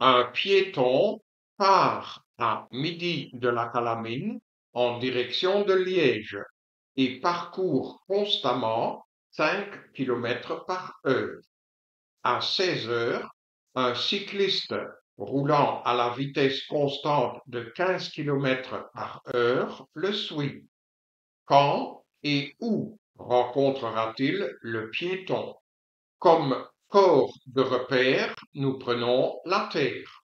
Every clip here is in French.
Un piéton part à midi de la Calamine en direction de Liège et parcourt constamment 5 km par heure. À 16 heures, un cycliste roulant à la vitesse constante de 15 km par heure le suit. Quand et où rencontrera-t-il le piéton? Comme corps de repère, nous prenons la Terre.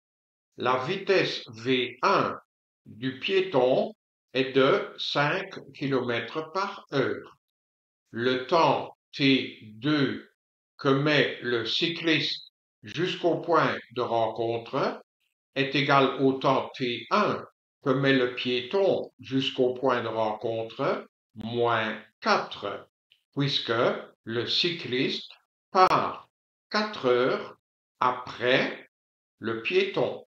La vitesse V1 du piéton est de 5 km par heure. Le temps T2 que met le cycliste jusqu'au point de rencontre est égal au temps T1 que met le piéton jusqu'au point de rencontre, moins 4, puisque le cycliste part 4 heures après le piéton.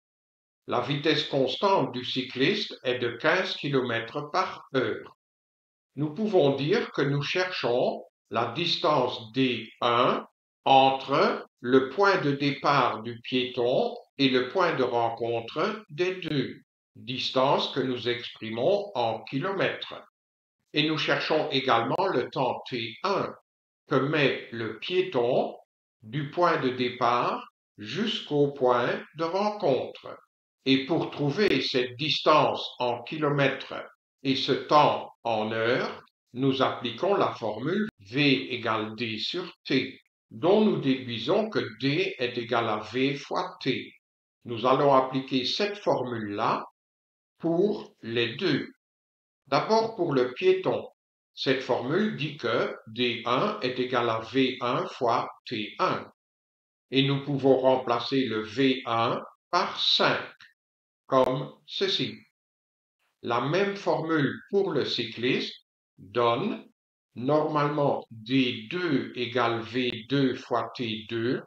La vitesse constante du cycliste est de 15 km par heure. Nous pouvons dire que nous cherchons la distance D1 entre le point de départ du piéton et le point de rencontre des deux, distance que nous exprimons en kilomètres. Et nous cherchons également le temps T1 que met le piéton du point de départ jusqu'au point de rencontre. Et pour trouver cette distance en kilomètres et ce temps en heures, nous appliquons la formule V égale D sur T dont nous déduisons que D est égal à V fois T. Nous allons appliquer cette formule-là pour les deux. D'abord pour le piéton. Cette formule dit que D1 est égal à V1 fois T1. Et nous pouvons remplacer le V1 par 5, comme ceci. La même formule pour le cycliste donne Normalement, D2 égale V2 fois T2,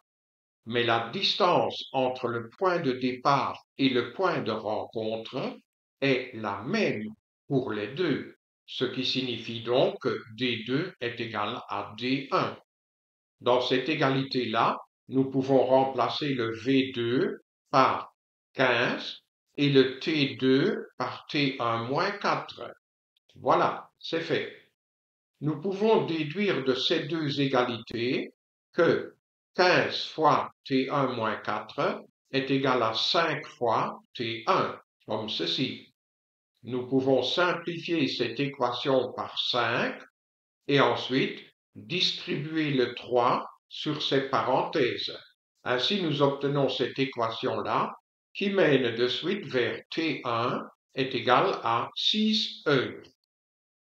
mais la distance entre le point de départ et le point de rencontre est la même pour les deux, ce qui signifie donc que D2 est égal à D1. Dans cette égalité-là, nous pouvons remplacer le V2 par 15 et le T2 par T1 moins 4. Voilà, c'est fait nous pouvons déduire de ces deux égalités que 15 fois T1 moins 4 est égal à 5 fois T1, comme ceci. Nous pouvons simplifier cette équation par 5 et ensuite distribuer le 3 sur ces parenthèses. Ainsi, nous obtenons cette équation-là qui mène de suite vers T1 est égal à 6 heures.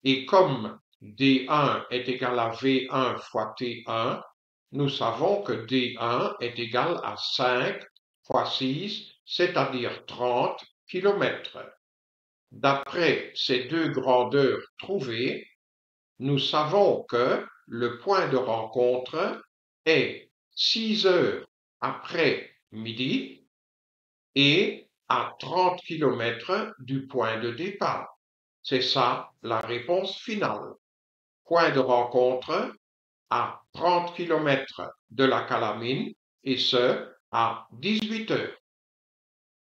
Et comme D1 est égal à V1 fois T1, nous savons que D1 est égal à 5 fois 6, c'est-à-dire 30 km. D'après ces deux grandeurs trouvées, nous savons que le point de rencontre est 6 heures après midi et à 30 km du point de départ. C'est ça la réponse finale point de rencontre à 30 km de la Calamine et ce à 18 heures.